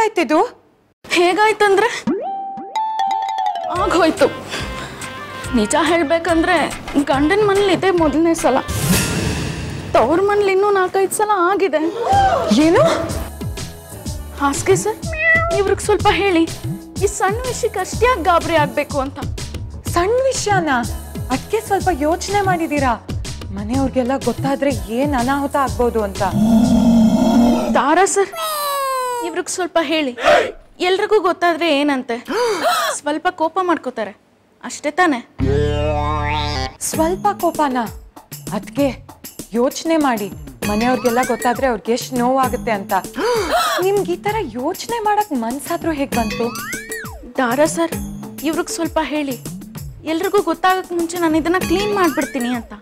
ಹೇಗಾಯ್ತಿದು? ಹೇಗಾಯ್ತಂದ್ರೆ? ಆಗೋಯ್ತು. ನಿಜ ಹೇಳ್ಬೇಕಂದ್ರೆ ಗಂಡನ ಮನೇಲಿ ಇದೆ ಮೊದಲನೇ ಸಲ. ತವ್ರ ಮನೇಲಿ ಇನ್ನೂ ನಾಲ್ಕೈದು ಸಲ ಆಗಿದೆ. ಏನು? ಹಾಸಿಗೆ ಸರ್ ಇವ್ರಿಗೆ ಸ್ವಲ್ಪ ಹೇಳಿ. ಈ ಸಣ್ಣ ವಿಷಯಕ್ಕೆ ಅಷ್ಟೇ ಗಾಬರಿ ಆಗ್ಬೇಕು ಅಂತ. ಸಣ್ಣ ವಿಷಯನ? ಅದಕ್ಕೆ ಸ್ವಲ್ಪ ಯೋಚನೆ ಮಾಡಿದೀರಾ? ಮನೆಯವ್ರಿಗೆಲ್ಲ ಗೊತ್ತಾದ್ರೆ ಏನ್ ಅನಾಹುತ ಆಗ್ಬೋದು ಅಂತ. ತಾರಾ ಸರ್ ಇವ್ರಿಗೆ ಸ್ವಲ್ಪ ಹೇಳಿ. ಎಲ್ರಿಗೂ ಗೊತ್ತಾದ್ರೆ ಏನಂತೆ? ಸ್ವಲ್ಪ ಕೋಪ ಮಾಡ್ಕೋತಾರೆ. ಅಷ್ಟೇ ತಾನೆ. ಸ್ವಲ್ಪ ಕೋಪನ? ಅದಕ್ಕೆ ಯೋಚನೆ ಮಾಡಿ. ಮನೆಯವ್ರಿಗೆಲ್ಲ ಗೊತ್ತಾದ್ರೆ ಅವ್ರಿಗೆ ಎಷ್ಟು ನೋವಾಗುತ್ತೆ ಅಂತ. ನಿಮ್ಗೆ ಈ ತರ ಯೋಚನೆ ಮಾಡಕ್ ಮನ್ಸಾದ್ರೂ ಹೇಗ್ ಬಂತು? ದಾರಾ ಸರ್ ಇವ್ರಿಗೆ ಸ್ವಲ್ಪ ಹೇಳಿ. ಎಲ್ರಿಗೂ ಗೊತ್ತಾಗಕ್ ಮುಂಚೆ ನಾನು ಇದನ್ನ ಕ್ಲೀನ್ ಮಾಡ್ಬಿಡ್ತೀನಿ ಅಂತ.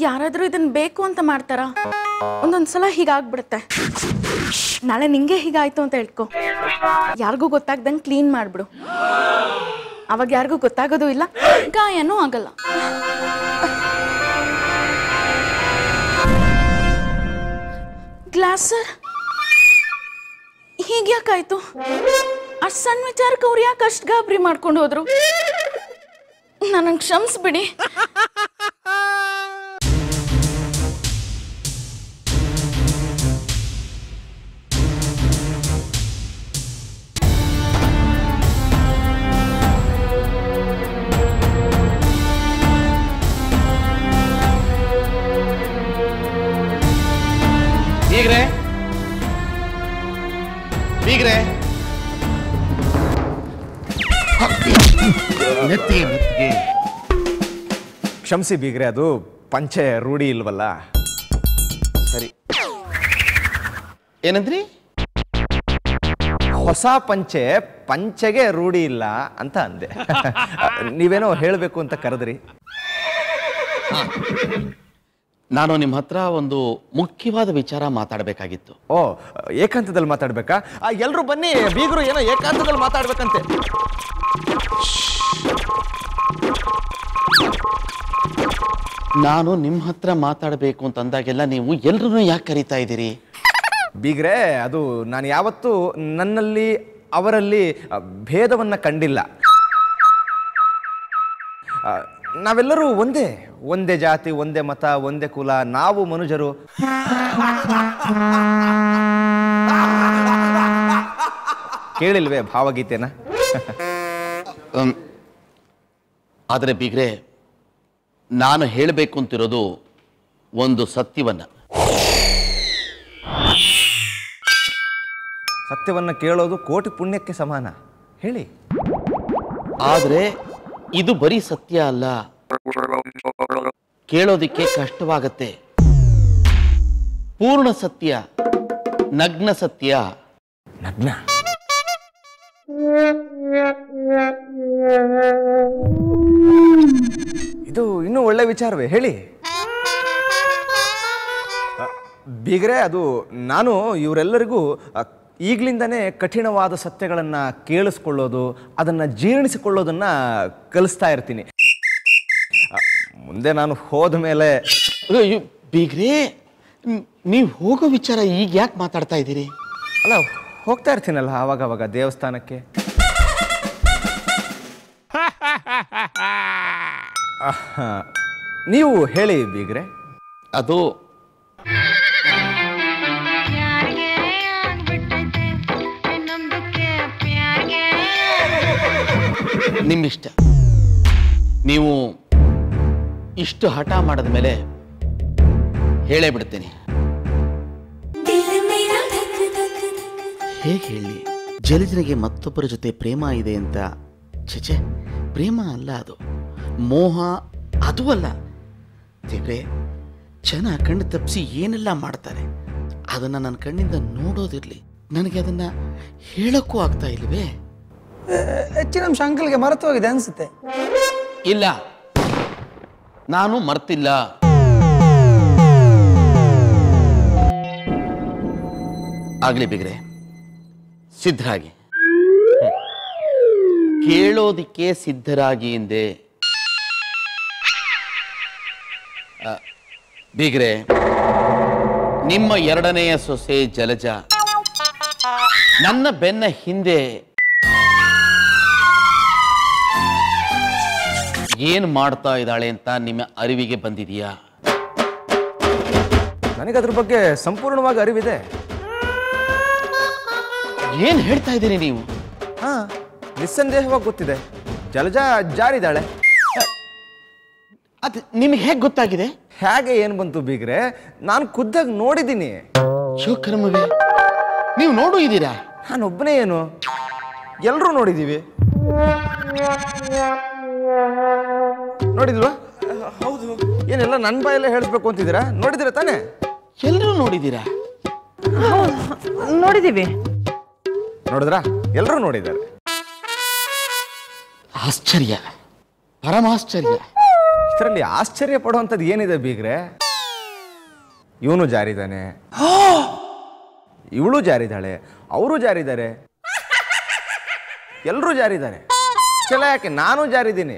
ಯಾರಾದ್ರೂ ಇದನ್ನ ಬೇಕು ಅಂತ ಮಾಡ್ತಾರಾ? ಒಂದೊಂದ್ಸಲ ಹೀಗಾಗ್ಬಿಡುತ್ತೆ. ನಾಳೆ ನಿಂಗೆ ಹೀಗಾಯ್ತು ಅಂತ ಹೇಳ್ಕೊ. ಯಾರಿಗೂ ಗೊತ್ತಾಗ್ದಂಗೆ ಕ್ಲೀನ್ ಮಾಡ್ಬಿಡು. ಅವಾಗ ಯಾರಿಗೂ ಗೊತ್ತಾಗೋದು ಇಲ್ಲ. ಗಾಯನೂ ಆಗಲ್ಲ. Glass sir. ಹೀಗ್ಯಾಕಾಯ್ತು? ಅಷ್ಟು ಸಣ್ಣ ವಿಚಾರಕ್ಕೆ ಅವ್ರು ಯಾಕೆ ಅಷ್ಟು ಗಾಬರಿ ಮಾಡ್ಕೊಂಡು ಹೋದ್ರು? ನನಗೆ ಕ್ಷಮಿಸ್ಬಿಡಿ. ನೆತ್ತಿಗೆ ಮೆತ್ತಿಗೆ ಕ್ಷಮಿಸಿ ಬೀಗ್ರೆ ಅದು ಪಂಚೆ ರೂಢಿ ಇಲ್ವಲ್ಲ? ಸರಿ. ಏನಂದ್ರಿ? ಹೊಸ ಪಂಚೆ ಪಂಚೆಗೆ ರೂಢಿ ಇಲ್ಲ ಅಂತ ಅಂದೆ. ನೀವೇನೋ ಹೇಳಬೇಕು ಅಂತ ಕರೆದ್ರಿ. ನಾನು ನಿಮ್ಮ ಹತ್ರ ಒಂದು ಮುಖ್ಯವಾದ ವಿಚಾರ ಮಾತಾಡಬೇಕಾಗಿತ್ತು. ಓ ಏಕಾಂತದಲ್ಲಿ ಮಾತಾಡ್ಬೇಕಾ? ಎಲ್ಲರೂ ಬನ್ನಿ ಬೀಗರು ಏನೋ ಏಕಾಂತದಲ್ಲಿ ಮಾತಾಡ್ಬೇಕಂತೆ. ನಾನು ನಿಮ್ಮ ಹತ್ರ ಮಾತಾಡಬೇಕು ಅಂತ ಅಂದಾಗೆಲ್ಲ ನೀವು ಎಲ್ರೂ ಯಾಕೆ ಕರಿತಾ ಇದ್ದೀರಿ? ಬೀಗ್ರೆ ಅದು ನಾನು ಯಾವತ್ತೂ ನನ್ನಲ್ಲಿ ಅವರಲ್ಲಿ ಭೇದವನ್ನು ಕಂಡಿಲ್ಲ. ಆ, ನಾವೆಲ್ಲರೂ ಒಂದೇ ಒಂದೇ ಜಾತಿ ಒಂದೇ ಮತ ಒಂದೇ ಕುಲ ನಾವು ಮನುಜರು. ಕೇಳಿಲ್ವೇ ಭಾವಗೀತೆನ? ಆದರೆ ಬೀಗ್ರೆ ನಾನು ಹೇಳಬೇಕು ಅಂತಿರೋದು ಒಂದು ಸತ್ಯವನ್ನ. ಸತ್ಯವನ್ನ ಕೇಳೋದು ಕೋಟಿ ಪುಣ್ಯಕ್ಕೆ ಸಮಾನ. ಹೇಳಿ. ಆದರೆ ಇದು ಬರೀ ಸತ್ಯ ಅಲ್ಲ. ಕೇಳೋದಿಕ್ಕೆ ಕಷ್ಟವಾಗತ್ತೆ. ಪೂರ್ಣ ಸತ್ಯ ನಗ್ನ ಸತ್ಯ. ನಗ್ನ? ಇದು ಇನ್ನು ಒಳ್ಳೆ ವಿಚಾರವೇ ಹೇಳಿ. ಬೀಗರೆ ಅದು ನಾನು ಇವರೆಲ್ಲರಿಗೂ ಈಗ್ಲಿಂದನೇ ಕಠಿಣವಾದ ಸತ್ಯಗಳನ್ನು ಕೇಳಿಸ್ಕೊಳ್ಳೋದು ಅದನ್ನು ಜೀರ್ಣಿಸಿಕೊಳ್ಳೋದನ್ನು ಕಲಿಸ್ತಾ ಇರ್ತೀನಿ. ಮುಂದೆ ನಾನು ಹೋದ ಮೇಲೆ ಅಯ್ಯೋ, ಬೀಗ್ರೆ ನೀವು ಹೋಗೋ ವಿಚಾರ ಈಗ ಯಾಕೆ ಮಾತಾಡ್ತಾ ಇದ್ದೀರಿ? ಅಲ್ಲ ಹೋಗ್ತಾ ಇರ್ತೀನಲ್ಲ ಆವಾಗವಾಗ ದೇವಸ್ಥಾನಕ್ಕೆ. ನೀವು ಹೇಳಿ ಬೀಗ್ರೆ. ಅದು ನಿಮ್ಮಿಷ್ಟ. ನೀವು ಇಷ್ಟು ಹಠ ಮಾಡಿದ ಮೇಲೆ ಹೇಳೇ ಬಿಡ್ತೀನಿ. ಹೇಗೆ ಹೇಳಿ? ಜಲಜನಿಗೆ ಮತ್ತೊಬ್ಬರ ಜೊತೆ ಪ್ರೇಮ ಇದೆ ಅಂತ ಚಚೆ ಪ್ರೇಮ ಅಲ್ಲ ಅದು. ಮೋಹ ಅದು ಅಲ್ಲ. ದೇವ್ರೆ ಜನ ಕಣ್ಣು ತಪ್ಪಿಸಿ ಏನೆಲ್ಲ ಮಾಡ್ತಾರೆ? ಅದನ್ನು ನನ್ನ ಕಣ್ಣಿಂದ ನೋಡೋದಿರಲಿ. ನನಗೆ ಅದನ್ನು ಹೇಳಕ್ಕೂ ಆಗ್ತಾ ಇಲ್ವೇ? ಹೆಚ್ಚಿನ ಅಂಶ ಅಂಕಲ್ಗೆ ಮರೆತು ಹೋಗಿದೆ ಅನ್ಸುತ್ತೆ. ಇಲ್ಲ. ನಾನು ಮರ್ತಿಲ್ಲ. ಆಗ್ಲಿ ಬಿಗ್ರೆ, ಸಿದ್ಧರಾಗಿ. ಕೇಳೋದಿಕ್ಕೆ ಸಿದ್ಧರಾಗಿ ಹಿಂದೆ ಬೀಗ್ರೆ, ನಿಮ್ಮ ಎರಡನೆಯ ಸೊಸೆ ಜಲಜ. ನನ್ನ ಬೆನ್ನ ಹಿಂದೆ ಏನು ಮಾಡ್ತಾ ಇದ್ದಾಳೆ ಅಂತ ನಿಮ್ಮ ಅರಿವಿಗೆ ಬಂದಿದೆಯಾ? ನನಗೆ ಅದ್ರ ಬಗ್ಗೆ ಸಂಪೂರ್ಣವಾಗಿ ಅರಿವಿದೆ. ಏನು ಹೇಳ್ತಾ ಇದ್ದೀರಿ ನೀವು? ಹಾ ನಿಸ್ಸಂದೇಹವಾಗಿ ಗೊತ್ತಿದೆ. ಜಲಜ ಜಾರಿದಾಳೆ ಅದು ನಿಮ್ಗೆ ಹೇಗೆ ಗೊತ್ತಾಗಿದೆ? ಹೇಗೆ ಏನು ಬಂತು ಬೀಗ್ರೆ ನಾನು ಖುದ್ದಾಗಿ ನೋಡಿದ್ದೀನಿ. ಶಿವಕರ್ಮವೇ ನೀವು ನೋಡು ಇದ್ದೀರಾ? ನಾನೊಬ್ಬನೇ ಏನು? ಎಲ್ಲರೂ ನೋಡಿದ್ದೀವಿ ನೋಡಿದ್ವಾ? ಹೌದು. ಏನೆಲ್ಲ ನನ್ನ ಬಾಯಲ್ಲೇ ಹೇಳಬೇಕು ಅಂತಿದ್ದೀರಾ? ನೋಡಿದಿರ ತಾನೇ? ಎಲ್ಲರೂ ನೋಡಿದ್ದೀರಾ? ನೋಡಿದೀವಿ ನೋಡಿದ್ರಾ? ಎಲ್ಲರೂ ನೋಡಿದ್ದಾರೆ. ಆಶ್ಚರ್ಯ. ಪರಮಾಶ್ಚರ್ಯ. ಇದರಲ್ಲಿ ಆಶ್ಚರ್ಯ ಪಡುವಂಥದ್ದು ಏನಿದೆ ಬೀಗ್ರೆ? ಇವನು ಜಾರಿದ್ದಾನೆ. ಇವಳು ಜಾರಿದ್ದಾಳೆ. ಅವರು ಜಾರಿದ್ದಾರೆ. ಎಲ್ಲರೂ ಜಾರಿದ್ದಾರೆ. ಚಲ ಯಾಕೆ? ನಾನು ಜಾರಿದ್ದೀನಿ.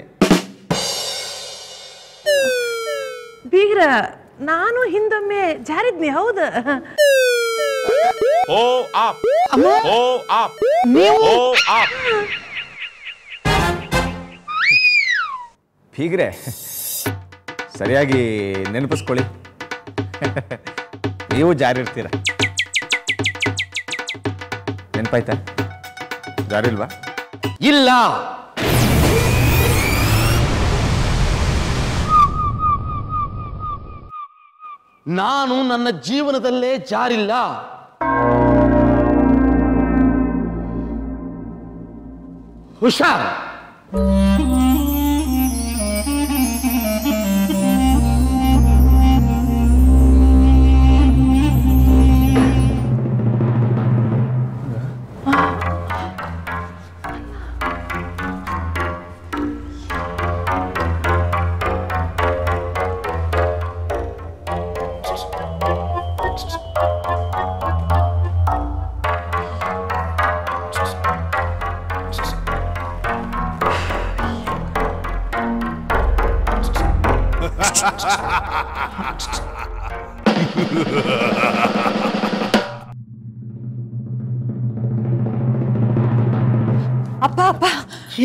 ಬೀಗ್ರ ನಾನು ಹಿಂದೊಮ್ಮೆ ಜಾರಿದ್ನಿ ಹೌದು. Up. up! Ho up! Ho up! ಹೀಗ್ರೆ ಸರಿಯಾಗಿ ನೆನಪಿಸ್ಕೊಳ್ಳಿ. ನೀವು ಜಾರಿ ಇರ್ತೀರ ನೆನಪಾಯ್ತಾ? ಜಾರಿಲ್ವಾ? ಇಲ್ಲ. ನಾನು ನನ್ನ ಜೀವನದಲ್ಲೇ ಜಾರಿಲ್ಲ. ಹುಷಾರ್.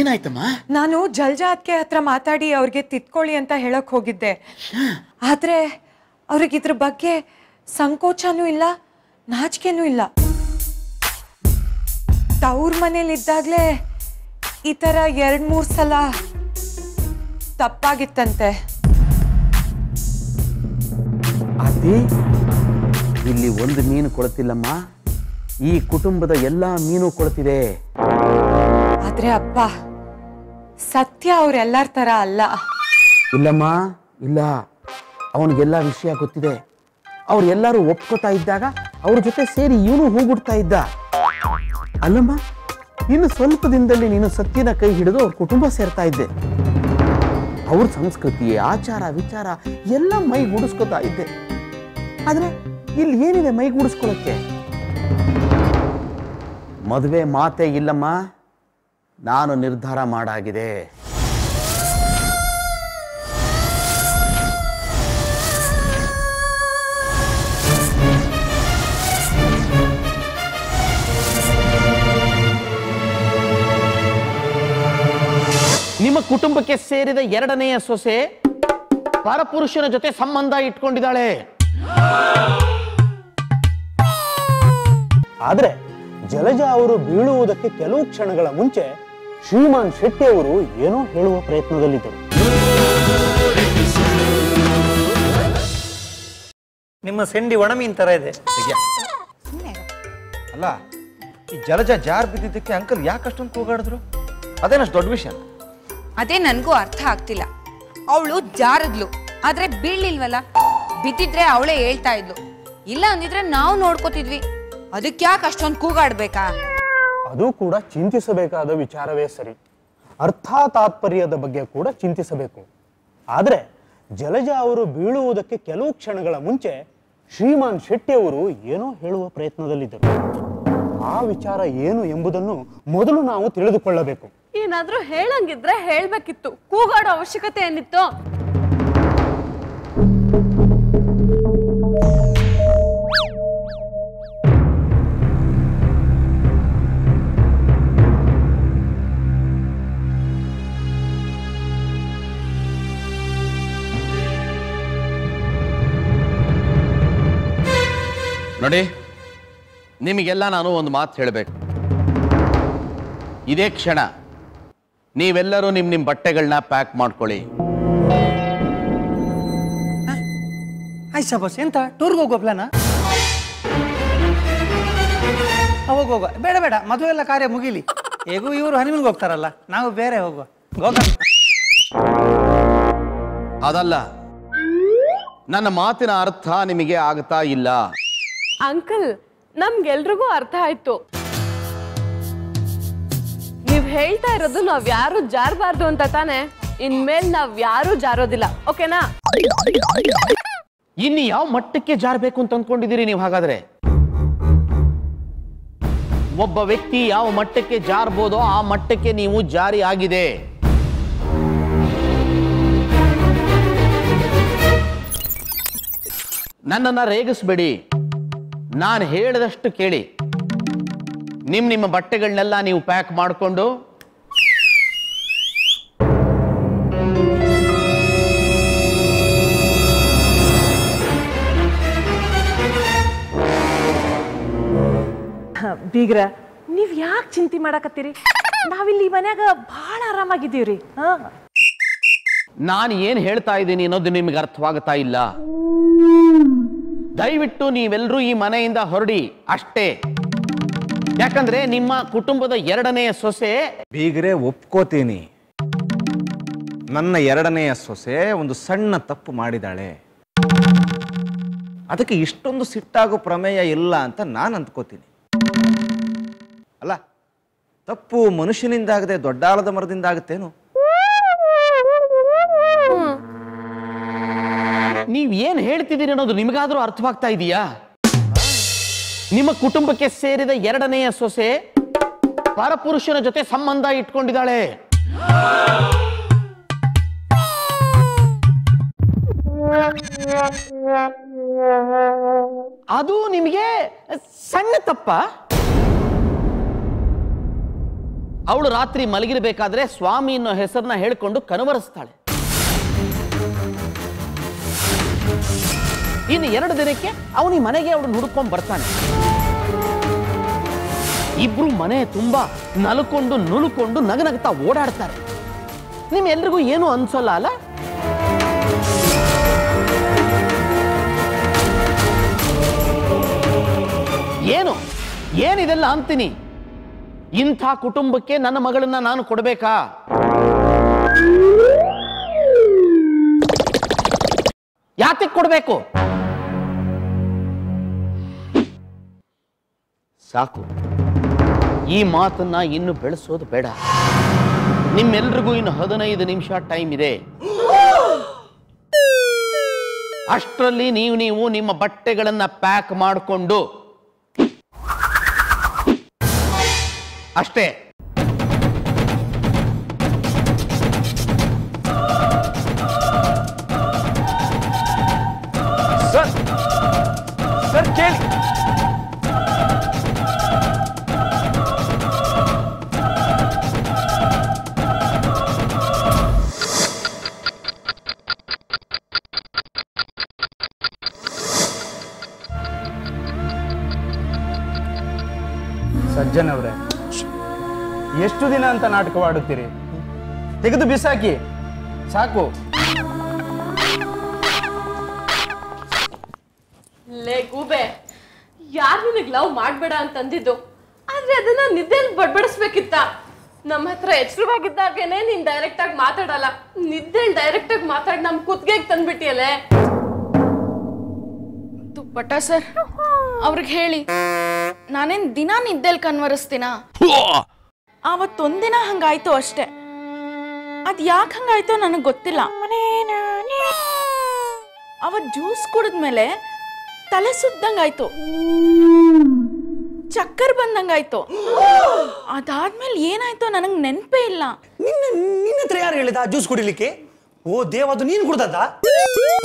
ಏನಾಯ್ತಮ್ಮ? ನಾನು ಜಲ್ಜಾತ್ಗೆ ಹತ್ರ ಮಾತಾಡಿ ಅವ್ರಿಗೆ ತಿತ್ಕೊಳ್ಳಿ ಅಂತ ಹೇಳಕ್ ಹೋಗಿದ್ದೆ. ಆದ್ರೆ ಅವ್ರಿಗೆ ಇದ್ರ ಬಗ್ಗೆ ಸಂಕೋಚನೂ ಇಲ್ಲ ನಾಚಿಕೆನೂ ಇಲ್ಲ. ತವ್ರ ಮನೇಲಿ ಇದ್ದಾಗ್ಲೇ ಈ ತರ ಎರಡ್ ಮೂರ್ ಸಲ ತಪ್ಪಾಗಿತ್ತಂತೆ. ಅತಿ ಇಲ್ಲಿ ಒಂದು ಮೀನು ಕೊಳ್ತಿಲ್ಲಮ್ಮ ಈ ಕುಟುಂಬದ ಎಲ್ಲ ಮೀನು ಕೊಳ್ತಿದೆ ಆದ್ರೆ ಅಪ್ಪ ಸತ್ಯ ಅವ್ರೆಲ್ಲರ ತರ ಅಲ್ಲ. ಇಲ್ಲಮ್ಮ, ಇಲ್ಲ. ಅವನಿಗೆಲ್ಲ ವಿಷಯ ಗೊತ್ತಿದೆ. ಅವ್ರೆಲ್ಲರೂ ಒಪ್ಕೋತಾ ಇದ್ದಾಗ ಅವ್ರ ಜೊತೆ ಸೇರಿ ಇವನು ಹೋಗ್ಬಿಡ್ತಾ ಇದ್ದ. ಅಲ್ಲಮ್ಮ, ಇನ್ನು ಸ್ವಲ್ಪ ದಿನದಲ್ಲಿ ನೀನು ಸತ್ಯನ ಕೈ ಹಿಡಿದು ಅವ್ರ ಕುಟುಂಬ ಸೇರ್ತಾ ಇದ್ದೆ. ಅವ್ರ ಸಂಸ್ಕೃತಿ, ಆಚಾರ, ವಿಚಾರ ಎಲ್ಲ ಮೈಗೂಡಿಸ್ಕೊತಾ ಇದ್ದೆ. ಆದ್ರೆ ಇಲ್ಲಿ ಏನಿದೆ ಮೈಗೂಡಿಸ್ಕೊಳಕ್ಕೆ ಮದುವೆ ಮಾತೇ ಇಲ್ಲಮ್ಮ. ನಾನು ನಿರ್ಧಾರ ಮಾಡಾಗಿದೆ. ನಿಮ್ಮ ಕುಟುಂಬಕ್ಕೆ ಸೇರಿದ ಎರಡನೆಯ ಸೊಸೆ ಪರಪುರುಷನ ಜೊತೆ ಸಂಬಂಧ ಇಟ್ಕೊಂಡಿದ್ದಾಳೆ. ಆದ್ರೆ ಜಲಜ ಅವರು ಬೀಳುವುದಕ್ಕೆ ಕೆಲವು ಕ್ಷಣಗಳ ಮುಂಚೆ ಶ್ರೀಮಾನ್ ಶೆಟ್ಟಿ ಅವರು ಏನೋ ಹೇಳುವ ಪ್ರಯತ್ನದಲ್ಲಿದ್ದರು. ನಿಮ್ಮ ಸೆಂಡಿ ಒಣಮೀನ್ ತರ ಇದೆ. ಅಲ್ಲ ಈ ಜಲಜ ಜಾರ್ ಬಿದ್ದಿದ್ದಕ್ಕೆ ಅಂಕಲ್ ಯಾಕೆ ಅಷ್ಟೊಂದು ಕೂಗಾಡಿದ್ರು? ಅದೇನಷ್ಟು ದೊಡ್ಡ ವಿಷಯ? ಅದೇ ನನಗೂ ಅರ್ಥ ಆಗ್ತಿಲ್ಲ. ಅವಳು ಜಾರದ್ಲು ಆದ್ರೆ ಬೀಳ್ಲಿಲ್ವಲ್ಲ? ಬಿದ್ದಿದ್ರೆ ಅವಳೇ ಹೇಳ್ತಾ ಇದ್ಲು. ಇಲ್ಲ ಅಂದಿದ್ರೆ ನಾವು ನೋಡ್ಕೋತಿದ್ವಿ. ಅದಕ್ಕೆ ಯಾಕೆ ಅಷ್ಟೊಂದು ಕೂಗಾಡ್ಬೇಕಾ? ಅದು ಕೂಡ ಚಿಂತಿಸಬೇಕಾದ ವಿಚಾರವೇ ಸರಿ. ಅರ್ಥ ತಾತ್ಪರ್ಯದ ಬಗ್ಗೆ ಕೂಡ ಚಿಂತಿಸಬೇಕು. ಆದರೆ ಜಲಜ ಅವರು ಬೀಳುವುದಕ್ಕೆ ಕೆಲವು ಕ್ಷಣಗಳ ಮುಂಚೆ ಶ್ರೀಮಾನ್ ಶೆಟ್ಟಿ ಅವರು ಏನೋ ಹೇಳುವ ಪ್ರಯತ್ನದಲ್ಲಿದ್ದರು. ಆ ವಿಚಾರ ಏನು ಎಂಬುದನ್ನು ಮೊದಲು ನಾವು ತಿಳಿದುಕೊಳ್ಳಬೇಕು. ಏನಾದ್ರೂ ಹೇಳಂಗಿದ್ರೆ ಹೇಳ್ಬೇಕಿತ್ತು. ಕೂಗಾಡೋ ಅವಶ್ಯಕತೆ ಏನಿತ್ತು? ನೋಡಿ ನಿಮಗೆಲ್ಲ ನಾನು ಒಂದು ಮಾತು ಹೇಳಬೇಕು. ಇದೇ ಕ್ಷಣ ನೀವೆಲ್ಲರೂ ನಿಮ್ಮ ನಿಮ್ಮ ಬಟ್ಟೆಗಳನ್ನ ಪ್ಯಾಕ್ ಮಾಡ್ಕೊಳ್ಳಿ. ಆಯ್ತು ಬಸ್ ಎಂತ? ಟೂರ್ಗೆ ಹೋಗೋ ಪ್ಲಾನ? ಹೋಗ ಹೋಗ ಬೇಡ ಬೇಡ ಮದುವೆ ಎಲ್ಲ ಕಾರ್ಯ ಮುಗಿಲಿ. ಹೇಗೂ ಇವರು ಹನಿಮನ್ಗೆ ಹೋಗ್ತಾರಲ್ಲ ನಾವು ಬೇರೆ ಹೋಗುವ. ಹೋಗ. ಅದಲ್ಲ ನನ್ನ ಮಾತಿನ ಅರ್ಥ ನಿಮಗೆ ಆಗ್ತಾ ಇಲ್ಲ. ಅಂಕಲ್, ನಮ್ಗೆಲ್ರಿಗೂ ಅರ್ಥ ಆಯ್ತು. ನೀವ್ ಹೇಳ್ತಾ ಇರೋದು ನಾವ್ ಯಾರು ಜಾರಬಾರ್ದು ಅಂತ ತಾನೆ? ಇನ್ಮೇಲ್ ನಾವ್ ಯಾರು ಜಾರೋದಿಲ್ಲ, ಓಕೆನಾ? ಇನ್ನು ಯಾವ ಮಟ್ಟಕ್ಕೆ ಜಾರಬೇಕು ಅಂತ ಅಂದ್ಕೊಂಡಿದ್ದೀರಿ ನೀವು ಹಾಗಾದ್ರೆ? ಒಬ್ಬ ವ್ಯಕ್ತಿ ಯಾವ ಮಟ್ಟಕ್ಕೆ ಜಾರ್ಬೋದೋ ಆ ಮಟ್ಟಕ್ಕೆ ನೀವು ಜಾರಿ ಆಗಿದೆ. ನನ್ನನ್ನ ರೇಗಿಸ್ಬೇಡಿ. ನಾನು ಹೇಳಿದಷ್ಟು ಕೇಳಿ. ನಿಮ್ಮ ನಿಮ್ಮ ಬಟ್ಟೆಗಳನ್ನೆಲ್ಲ ನೀವು ಪ್ಯಾಕ್ ಮಾಡಿಕೊಂಡು ಬೀಗ್ರ ನೀವ್ ಯಾಕೆ ಚಿಂತೆ ಮಾಡಕತ್ತೀರಿ? ನಾವಿಲ್ಲಿ ಮನ್ಯಾಗ ಭಾಳ ಆರಾಮಾಗಿದ್ದೀವ್ರಿ ಹಾ? ನಾನು ಏನು ಹೇಳ್ತಾ ಇದ್ದೀನಿ ಅನ್ನೋದು ನಿಮ್ಗೆ ಅರ್ಥವಾಗ್ತಾ ಇಲ್ಲ. ದಯವಿಟ್ಟು ನೀವೆಲ್ಲರೂ ಈ ಮನೆಯಿಂದ ಹೊರಡಿ. ಅಷ್ಟೇ. ಯಾಕಂದ್ರೆ ನಿಮ್ಮ ಕುಟುಂಬದ ಎರಡನೆಯ ಸೊಸೆ ಬೀಗರೆ ಒಪ್ಕೋತೀನಿ. ನನ್ನ ಎರಡನೆಯ ಸೊಸೆ ಒಂದು ಸಣ್ಣ ತಪ್ಪು ಮಾಡಿದಾಳೆ. ಅದಕ್ಕೆ ಇಷ್ಟೊಂದು ಸಿಟ್ಟಾಗೋ ಪ್ರಮೇಯ ಇಲ್ಲ ಅಂತ ನಾನು ಅಂದ್ಕೋತೀನಿ. ಅಲ್ಲ, ತಪ್ಪು ಮನುಷ್ಯನಿಂದಾಗದೆ ದೊಡ್ಡಾಳದ ಮರದಿಂದ ಆಗುತ್ತೇನು ನೀವ್ ಏನ್ ಹೇಳ್ತಿದ್ದೀರಿ ಅನ್ನೋದು ನಿಮಗಾದ್ರೂ ಅರ್ಥವಾಗ್ತಾ ಇದೆಯಾ? ನಿಮ್ಮ ಕುಟುಂಬಕ್ಕೆ ಸೇರಿದ ಎರಡನೆಯ ಸೊಸೆ ಪರಪುರುಷನ ಜೊತೆ ಸಂಬಂಧ ಇಟ್ಕೊಂಡಿದ್ದಾಳೆ. ಅದು ನಿಮಗೆ ಸಣ್ಣ ತಪ್ಪ. ಅವಳು ರಾತ್ರಿ ಮಲಗಿರಬೇಕಾದ್ರೆ ಸ್ವಾಮಿ ಅನ್ನೋ ಹೆಸರನ್ನ ಹೇಳ್ಕೊಂಡು ಕನವರಿಸ್ತಾಳೆ. ಇನ್ನು ಎರಡು ದಿನಕ್ಕೆ ಅವನು ಈ ಮನೆಗೆ ಅವಳನ್ನ ನುಡ್ಕೊಂಡ್ ಬರ್ತಾನೆ. ಇಬ್ರು ಮನೆ ತುಂಬಾ ನಲ್ಕೊಂಡು ನುಳ್ಕೊಂಡು ನಗನಗ್ತಾ ಓಡಾಡ್ತಾರೆ. ನಿಮ್ಮೆಲ್ರಿಗೂ ಏನು ಅನ್ಸೋಲ್ಲ ಅಲ್ಲ? ಏನು? ಏನಿದೆಲ್ಲ ಅಂತೀನಿ? ಇಂಥ ಕುಟುಂಬಕ್ಕೆ ನನ್ನ ಮಗಳನ್ನ ನಾನು ಕೊಡಬೇಕಾ? ಯಾತಕ್ಕೆ ಕೊಡಬೇಕು? ಸಾಕು. ಈ ಮಾತನ್ನ ಇನ್ನು ಬೆಳೆಸೋದು ಬೇಡ. ನಿಮ್ಮೆಲ್ರಿಗೂ ಇನ್ನು ಹದಿನೈದು ನಿಮಿಷ ಟೈಮ್ ಇದೆ. ಅಷ್ಟರಲ್ಲಿ ನೀವು ನೀವು ನಿಮ್ಮ ಬಟ್ಟೆಗಳನ್ನ ಪ್ಯಾಕ್ ಮಾಡಿಕೊಂಡು. ಅಷ್ಟೇ. ಅಂತ ನಾಟಕವಾಡುತ್ತೀರಿ ತೆಗೆದು ಬಿಸಾಕಿ. ಸಾಕು. ಲೇ ಗೂಬೆ ಯಾರು ನಿನಗೆ ಲವ್ ಮಾಡ್ಬೇಡ ಅಂತಂದಿದ್ದು? ಆದ್ರೆ ಅದನ್ನ ನಿದ್ದೆಯಲ್ಲಿ ಬಡ್ಬಡಿಸ್ಬೇಕಿತ್ತ. ನಮ್ಮ ಹತ್ರ ಎಚ್ಚರವಾಗಿದ್ದಾಗೇನೆ ನೀನ್ ಡೈರೆಕ್ಟ್ ಆಗಿ ಮಾತಾಡಲ್ಲ. ನಿದ್ದೆಲ್ ಡೈರೆಕ್ಟ್ ಆಗಿ ಮಾತಾಡಿ ನಮ್ ಕುತ್ತಿಗೆ ತಂದ್ಬಿಟ್ಟಿಯಲ್ಲೇ? ತುಪ್ಪಟ ಸರ್. ಅವ್ರಿಗೆ ಹೇಳಿ. ನಾನೇನ್ ದಿನ ನಿದ್ದೆಲ್ ಕನ್ವರಿಸ್ತೀನ ಆವತ್ತೊಂದಿನ ಹಂಗಾಯ್ತು ಅಷ್ಟೇ. ಅದ್ ಯಾಕೆ ಹಂಗಾಯ್ತೋ ನನಗೆ ಗೊತ್ತಿಲ್ಲ. ಅವತ್ ಜ್ಯೂಸ್ ಕುಡಿದ್ಮೇಲೆ ತಲೆ ಸುದ್ದಂಗಾಯ್ತು. ಚಕ್ಕರ್ ಬಂದಂಗಾಯ್ತು. ಅದಾದ್ಮೇಲೆ ಏನಾಯ್ತೋ ನನಗೆ ನೆನಪೇ ಇಲ್ಲ. ನಿನ್ನ ನಿನ್ನ ಹತ್ರ ಯಾರು ಹೇಳಿದ ಜ್ಯೂಸ್ ಕುಡಿಲಿಕ್ಕೆ? ಓ ದೇವ ಅದು ನೀನು ಕುಡ್ದದ್ದ?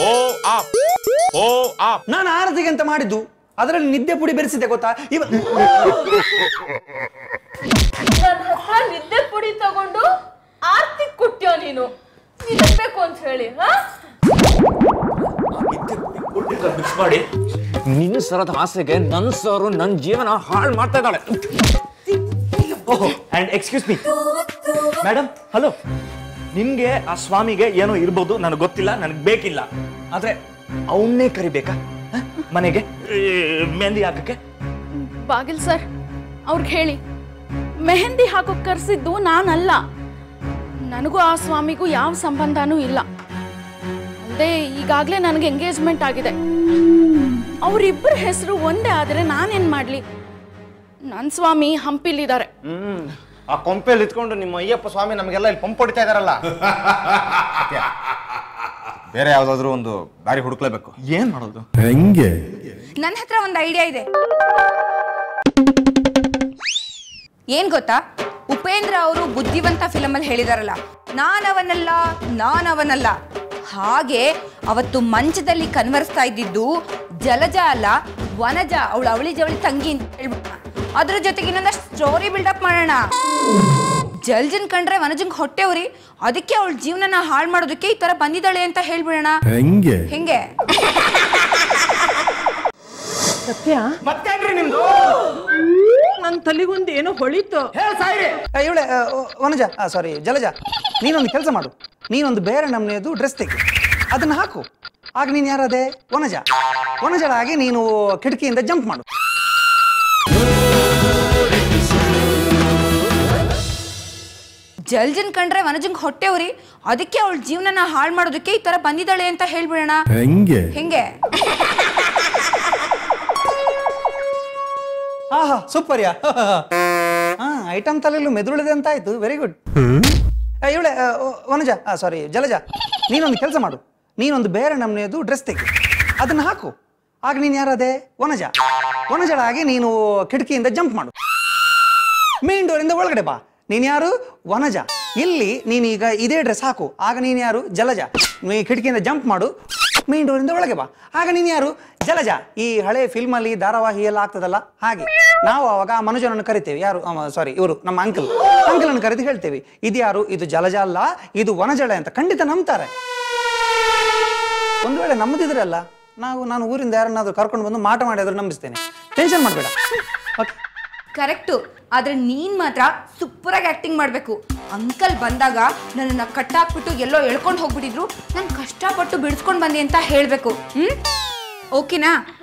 ಓ ಆಪ್ ಓ ಆಪ್. ನಾನು ಆರತಿಗೆ ಅಂತ ಮಾಡಿದ್ದು. ಅದರಲ್ಲಿ ನಿದ್ದೆ ಪುಡಿ ಬೆರೆಸಿದೆ ಗೊತ್ತಾ? ಇವ ನಿದ್ದೆ ಪುಡಿ ತಗೊಂಡು ಆರ್ತಿ ಕುಟ್ಟ್ಯೋ ನೀನು. ನಿಲ್ಲಬೇಕು ಅಂತ ಹೇಳಿ ಮಿಕ್ಸ್ ಮಾಡಿ. ನಿನ್ನ ಸರದ ಆಸೆಗೆ ನನ್ನ ಸರು ನನ್ನ ಜೀವನ ಹಾಳು ಮಾಡ್ತಾ ಇದ್ದಾಳೆ. And excuse me madam hello ನಿಮ್ಗೆ ಆ ಸ್ವಾಮಿಗೆ ಏನೋ ಇರ್ಬೋದು ನನಗೆ ಗೊತ್ತಿಲ್ಲ ನನಗೆ ಬೇಕಿಲ್ಲ. ಆದ್ರೆ ಅವನ್ನೇ ಕರಿಬೇಕಾ? ಮನೆಗೆ? ಮೆಹಂದಿ ಹಾಕಕ್ಕೆ? ಬಾಗಿಲ್ ಸರ್ ಅವ್ರಿಗೆ ಹೇಳಿ. ಮೆಹಂದಿ ಹಾಕೋ ಕರ್ಸಿದ್ದು ನಾನಲ್ಲ. ನನಗೂ ಆ ಸ್ವಾಮಿಗೂ ಯಾವ ಸಂಬಂಧನೂ ಇಲ್ಲ. ಅದೇ ಈಗಾಗಲೇ ನನಗೆ ಎಂಗೇಜ್ಮೆಂಟ್ ಆಗಿದೆ. ಅವರಿಬ್ಬರ ಹೆಸರು ಒಂದೇ ಆದರೆ ನಾನೇನು ಮಾಡಲಿ? ನನ್ನ ಸ್ವಾಮಿ ಹಂಪಿಲಿದ್ದಾರೆ. ಹ್ಮ್ ಆ ಕೊಂಪೆಯಲ್ಲಿ ಇತ್ಕೊಂಡು ನಿಮ್ಮ ಅಯ್ಯಪ್ಪ ಸ್ವಾಮಿ ನಮಗೆಲ್ಲ ಇಲ್ಲಿ ಪಂಪ್ ಹೊಡಿತಾ ಇದಾರಲ್ಲ. ಬೇರೆ ಯಾವ್ದಾದ್ರು ಒಂದು ದಾರಿ ಹುಡುಕ್ಲೇಬೇಕು. ಏನ್ ಮಾಡೋದು? ಹೆಂಗೆ? ನನ್ನ ಹತ್ರ ಒಂದು ಐಡಿಯಾ ಇದೆ. ಏನ್ ಗೊತ್ತಾ? ಉಪೇಂದ್ರ ಅವರು ಬುದ್ಧಿವಂತ ಫಿಲಮ್ ಅಲ್ಲಿ ಹೇಳಿದಾರಲ್ಲ ನಾನವನಲ್ಲ ನಾನವನಲ್ಲ. ಹಾಗೆ ಅವತ್ತು ಮಂಚದಲ್ಲಿ ಕನ್ವರ್ಸ್ತಾ ಇದ್ದಿದ್ದು ಜಲಜ ಅಲ್ಲ ವನಜ ಅವಳು ಅವಳಿ ಜವಳಿ ತಂಗಿ ಅಂತ ಹೇಳ್ಬಿಟ್ಟ. ಅದ್ರ ಜೊತೆಗೆ ಇನ್ನೊಂದಷ್ಟು ಸ್ಟೋರಿ ಬಿಲ್ಡಪ್ ಮಾಡೋಣ. ಜಲ್ಜನ್ ಕಂಡ್ರೆ ವನಜಂಗ್ ಹೊಟ್ಟೆ ಉರಿ. ಅದಕ್ಕೆ ಅವಳ ಜೀವನನ ಹಾಳು ಮಾಡೋದಕ್ಕೆ ಈ ತರ ಬಂದಿದ್ದಾಳೆ ಅಂತ ಹೇಳ್ಬಿಡೋಣ. ಹೆಂಗೆ? ಹೆಂಗೆ? ಸತ್ಯ? ಮತ್ತೆ ನಿಮ್ದು? ನನ್ನ ತಲೆಗೊಂದು ಏನೋ ಹೊಳಿತು. ಇವಳೆ ವನಜ ಸಾರಿ ಜಲಜ. ನೀನೊಂದು ಕೆಲಸ ಮಾಡು. ನೀನೊಂದು ಬೇರೆ ನಮ್ಮನೆಯದು ಡ್ರೆಸ್ ತೆಗಿ. ಅದನ್ನ ಹಾಕು. ಆಗ ನೀನ್ ಯಾರದೆ? ವನಜ. ವನಜಳಾಗಿ ನೀನು ಕಿಟಕಿಯಿಂದ ಜಂಪ್ ಮಾಡು. ಜಲ್ಜನ್ ಕಂಡ್ರೆ ವನಜಂಗ್ ಹೊಟ್ಟೆ ಉರಿ. ಅದಕ್ಕೆ ಅವಳ ಜೀವನನ ಹಾಳು ಮಾಡೋದಕ್ಕೆ ಈ ತರ ಬಂದಿದ್ದಾಳೆ ಅಂತ ಹೇಳ್ಬಿಡೋಣ. ಹೆಂಗೆ? ಹೆಂಗೆ? ಆಹಾ ಸೂಪರ್ ಯಾ? ಹಾ ಐಟಮ್ ತಲೆಯಲ್ಲೂ ಮೆದುಳಿದೆ ಅಂತ ಆಯ್ತು. ವೆರಿ ಗುಡ್ ಇವಳೆ ವನಜ ಸಾರಿ ಜಲಜ, ನೀನೊಂದು ಕೆಲಸ ಮಾಡು. ನೀನೊಂದು ಬೇರೆ ನಮ್ಮನೆಯದು ಡ್ರೆಸ್ ತೆಗಿ. ಅದನ್ನ ಹಾಕು. ಆಗ ನೀನು ಯಾರದೆ? ವನಜ. ವನಜಳಾಗಿ ನೀನು ಕಿಟಕಿಯಿಂದ ಜಂಪ್ ಮಾಡು. ಮೇನ್ ಡೋರಿಂದ ಒಳಗಡೆ ಬಾ. ನೀನು ಯಾರು? ವನಜ. ಇಲ್ಲಿ ನೀನೀಗ ಇದೇ ಡ್ರೆಸ್ ಹಾಕು. ಆಗ ನೀನು ಯಾರು? ಜಲಜ. ನೀ ಕಿಟಕಿಯಿಂದ ಜಂಪ್ ಮಾಡು. ಮೇನ್ ಡೋರಿಂದ ಒಳಗೆ ಬಾ. ಆಗ ನೀನು ಯಾರು? ಜಲಜ. ಈ ಹಳೆ ಫಿಲ್ಮಲ್ಲಿ ಧಾರಾವಾಹಿ ಎಲ್ಲ ಆಗ್ತದಲ್ಲ? ಹಾಗೆ. ನಾವು ಅವಾಗ ಮನುಜನನ್ನು ಕರಿತೇವೆ. ಯಾರು? ಸಾರಿ ಇವರು, ನಮ್ಮ ಅಂಕಲ್ ಅಂಕಲನ್ನು ಕರೆದು ಹೇಳ್ತೇವೆ. ಇದು ಯಾರು? ಇದು ಜಲಜ ಅಲ್ಲ, ಇದು ವನಜಳೆ ಅಂತ ಖಂಡಿತ ನಂಬ್ತಾರೆ. ಒಂದು ವೇಳೆ ನಂಬದಿದ್ರಲ್ಲ ನಾವು, ನಾನು ಊರಿಂದ ಯಾರನ್ನಾದ್ರೂ ಕರ್ಕೊಂಡು ಬಂದು ಮಾಟ ಮಾಡಿ ಆದ್ರೂ ನಂಬಿಸ್ತೇನೆ. ಟೆನ್ಷನ್ ಮಾಡಬೇಡ. ಕರೆಕ್ಟು ಆದ್ರೆ ನೀನ್ ಮಾತ್ರ ಸೂಪರ್ ಆಗಿ ಆಕ್ಟಿಂಗ್ ಮಾಡ್ಬೇಕು. ಅಂಕಲ್ ಬಂದಾಗ ನನ್ನನ್ನ ಕಟ್ಟಾಕ್ಬಿಟ್ಟು ಎಲ್ಲೋ ಎಳ್ಕೊಂಡು ಹೋಗ್ಬಿಟ್ಟಿದ್ರು. ನಾನು ಕಷ್ಟಪಟ್ಟು ಬಿಡಿಸ್ಕೊಂಡು ಬಂದೆ ಅಂತ ಹೇಳ್ಬೇಕು. ಹ್ಮ್? ಓಕೆನಾ?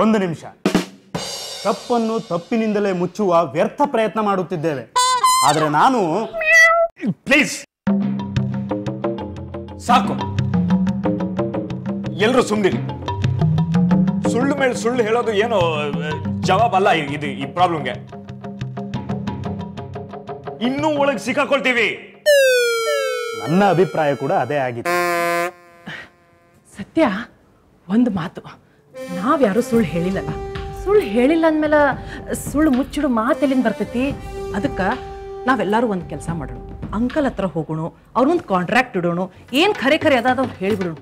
ಒಂದು ನಿಮಿಷ. ತಪ್ಪನ್ನು ತಪ್ಪಿನಿಂದಲೇ ಮುಚ್ಚುವ ವ್ಯರ್ಥ ಪ್ರಯತ್ನ ಮಾಡುತ್ತಿದ್ದೇವೆ. ಆದರೆ ನಾನು ಪ್ಲೀಸ್. ಸಾಕು. ಎಲ್ರು ಸುಮ್ಮನಿರಿ ಸುಳ್ಳು ಮೇಲೆ ಸುಳ್ಳು ಹೇಳೋದು ಏನು ಜವಾಬಲ್ಲ ಇದು ಈ ಪ್ರಾಬ್ಲಮ್ಗೆ. ಇನ್ನೂ ಒಳಗೆ ಸಿಕ್ಕಾಕೊಳ್ತೀವಿ. ನನ್ನ ಅಭಿಪ್ರಾಯ ಕೂಡ ಅದೇ ಆಗಿತ್ತು ಸತ್ಯ ಒಂದು ಮಾತು. ನಾವ್ಯಾರು ಸುಳ್ಳು ಹೇಳಿಲ್ಲ ಸುಳ್ಳು ಹೇಳಿಲ್ಲ ಅಂದ್ಮೇಲೆ ಸುಳ್ಳು ಮುಚ್ಚಿಡು ಮಾತೆಲ್ಲಿಂದ ಬರ್ತೈತಿ? ಅದಕ್ಕೆ ನಾವೆಲ್ಲರೂ ಒಂದು ಕೆಲಸ ಮಾಡೋಣ. ಅಂಕಲ್ ಹತ್ರ ಹೋಗೋಣ ಅವ್ರೊಂದು ಕಾಂಟ್ರಾಕ್ಟ್ ಇಡೋಣ ಏನು ಖರೆ ಖರೆ ಅದ ಅವ್ರು ಹೇಳಿಬಿಡೋಣ.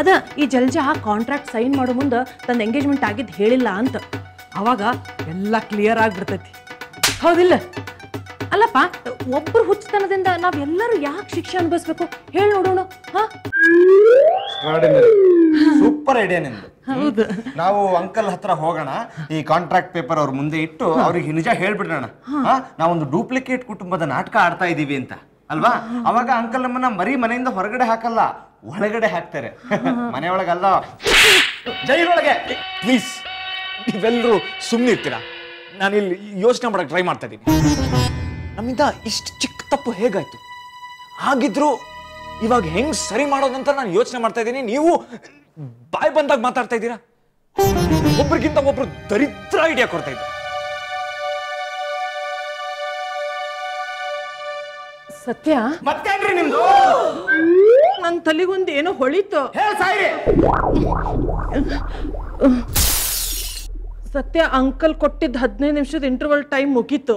ಅದ ಈ ಜಲ್ಜಾ ಕಾಂಟ್ರಾಕ್ಟ್ ಸೈನ್ ಮಾಡೋ ಮುಂದೆ ತನ್ನ ಎಂಗೇಜ್ಮೆಂಟ್ ಆಗಿದ್ದು ಹೇಳಿಲ್ಲ ಅಂತ. ಅವಾಗ ಎಲ್ಲ ಕ್ಲಿಯರ್ ಆಗಿಬಿಡ್ತೈತಿ. ಹೌದಿಲ್ಲ? ಅಲ್ಲಪ್ಪ ಒಬ್ಬರು ಹುಚ್ಚತನದಿಂದ ನಾವೆಲ್ಲರೂ ಯಾಕೆ ಶಿಕ್ಷೆ ಅನುಭವಿಸ್ಬೇಕು? ಹೇಳಿ ನೋಡೋಣ ಹಾ? ಸೂಪರ್ ಐಡಿಯಾ ನಿಮ್ದು ಹೌದು. ನಾವು ಅಂಕಲ್ ಹತ್ರ ಹೋಗೋಣ ಈ ಕಾಂಟ್ರಾಕ್ಟ್ ಪೇಪರ್ ಅವ್ರ ಮುಂದೆ ಇಟ್ಟು ಅವ್ರಿಗೆ ನಿಜ ಹೇಳ್ಬಿಡೋಣ. ನಾವೊಂದು ಡೂಪ್ಲಿಕೇಟ್ ಕುಟುಂಬದ ನಾಟಕ ಆಡ್ತಾ ಇದೀವಿ ಅಂತ ಅಲ್ವಾ? ಅವಾಗ ಅಂಕಲ್ ನಮ್ಮನ್ನ ಮರಿ ಮನೆಯಿಂದ ಹೊರಗಡೆ ಹಾಕಲ್ಲ ಒಳಗಡೆ ಹಾಕ್ತಾರೆ. ಮನೆಯೊಳಗಲ್ಲ. ಜೈಲೊಳಗೆ. ಪ್ಲೀಸ್ ನೀವೆಲ್ಲರೂ ಸುಮ್ಮನೆ ಇರ್ತೀರಾ? ನಾನಿಲ್ಲಿ ಯೋಚನೆ ಮಾಡೋಕೆ ಟ್ರೈ ಮಾಡ್ತಾ ಇದ್ದೀನಿ. ನಮ್ಮಿಂದ ಇಷ್ಟು ಚಿಕ್ಕ ತಪ್ಪು ಹೇಗಾಯ್ತು? ಹಾಗಿದ್ರು ಇವಾಗ ಹೆಂಗ್ ಸರಿ ಮಾಡೋದಂತ ನಾನು ಯೋಚನೆ ಮಾಡ್ತಾ ಇದ್ದೀನಿ. ನೀವು ಬಾಯ್ ಬಂದಾಗ ಮಾತಾಡ್ತಾ ಇದ್ದೀರಾ? ಒಬ್ರಿಗಿಂತ ಒಬ್ರು ದರಿದ್ರ ಐಡಿಯಾ ಕೊಡ್ತಾ ಇದ್ದಾರೆ ಸತ್ಯ? ಮತ್ತೇನ್ರಿ ನಿಮ್ದು? ನನ್ನ ತಲೆಗೊಂದು ಏನೋ ಹೊಳಿತು. ಸತ್ಯ ಅಂಕಲ್ ಕೊಟ್ಟಿದ್ದ ಹದಿನೈದು ನಿಮಿಷದ ಇಂಟರ್ವಲ್ ಟೈಮ್ ಮುಗೀತು.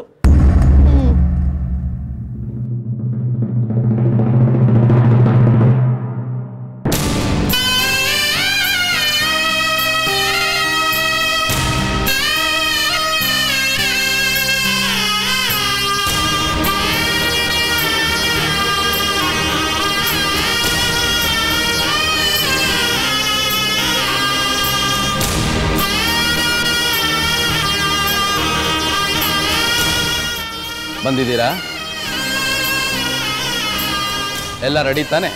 ಬಂದಿದ್ದೀರಾ? ಎಲ್ಲ ರೆಡಿ ತಾನೆ?